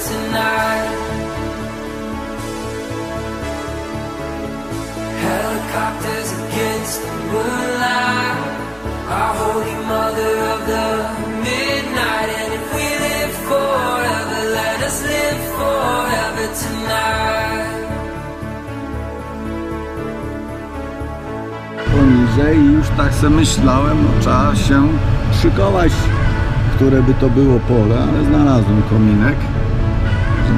tonight. Poniżej już tak sobie myślałem, no trzeba się szykować, które by to było pole, ale znalazłem kominek,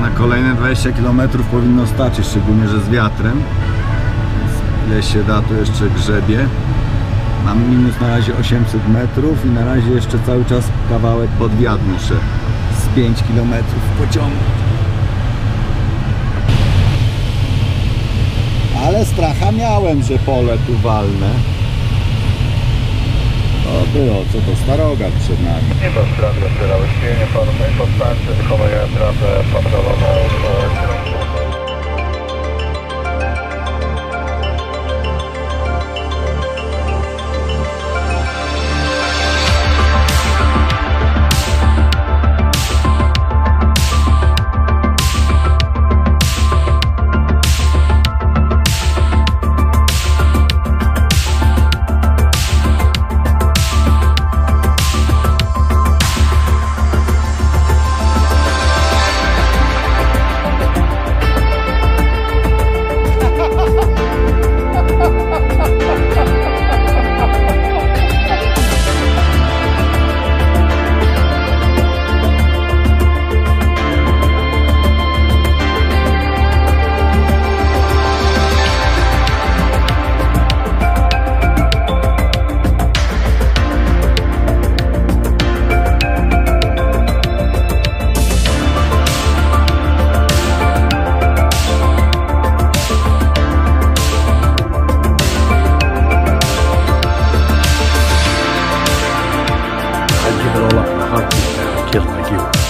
na kolejne 20 km powinno starczyć, szczególnie, że z wiatrem. Ile się da, to jeszcze grzebie. Mam minus na razie 800 metrów i na razie jeszcze cały czas kawałek pod wiatr muszę z 5 km pociągnąć. Ale stracha miałem, że pole tu walne. Było, co to starogard przed nami. Nie ma sprawy, otwierały śpienie, panu najpodstawcy, wychowuję trasę patroloną, I lock my heart and like you.